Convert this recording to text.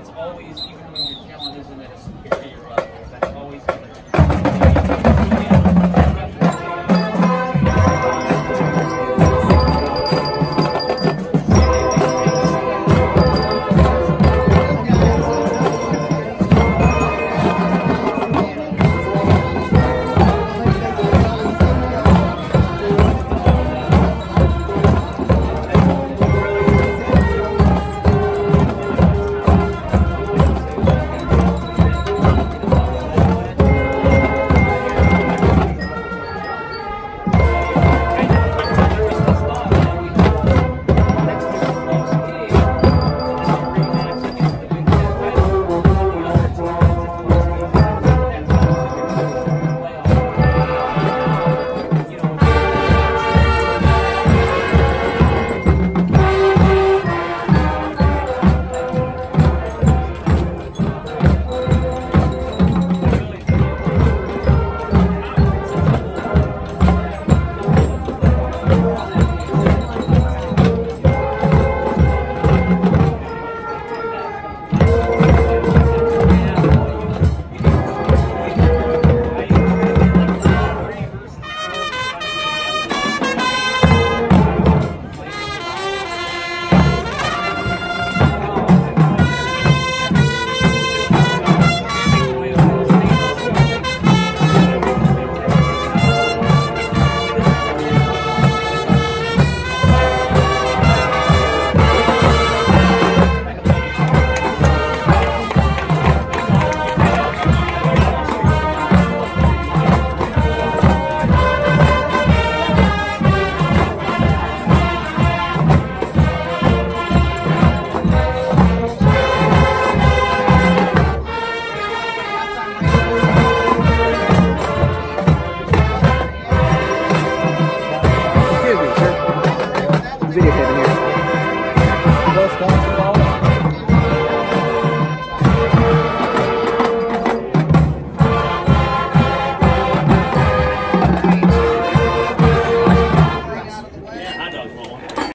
that's always, even when your talent isn't at a superior level, Don't fall.